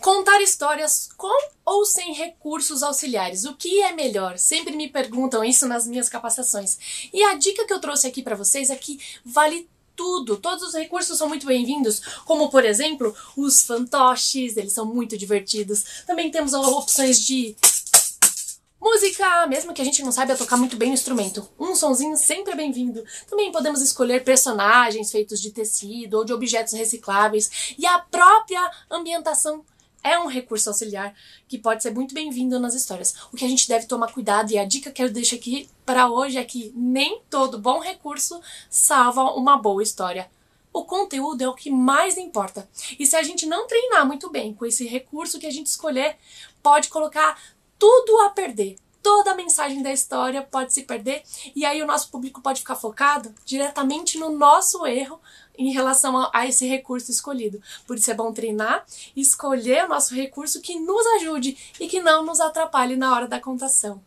Contar histórias com ou sem recursos auxiliares. O que é melhor? Sempre me perguntam isso nas minhas capacitações. E a dica que eu trouxe aqui para vocês é que vale tudo. Todos os recursos são muito bem-vindos, como por exemplo, os fantoches, eles são muito divertidos. Também temos opções de Música, mesmo que a gente não saiba tocar muito bem o instrumento, um sonzinho sempre é bem-vindo. Também podemos escolher personagens feitos de tecido ou de objetos recicláveis e a própria ambientação é um recurso auxiliar que pode ser muito bem-vindo nas histórias. O que a gente deve tomar cuidado e a dica que eu deixo aqui para hoje é que nem todo bom recurso salva uma boa história. O conteúdo é o que mais importa. E se a gente não treinar muito bem com esse recurso que a gente escolher, pode colocar tudo a perder. Toda a mensagem da história pode se perder e aí o nosso público pode ficar focado diretamente no nosso erro em relação a, a esse recurso escolhido. Por isso é bom treinar escolher o nosso recurso que nos ajude e que não nos atrapalhe na hora da contação.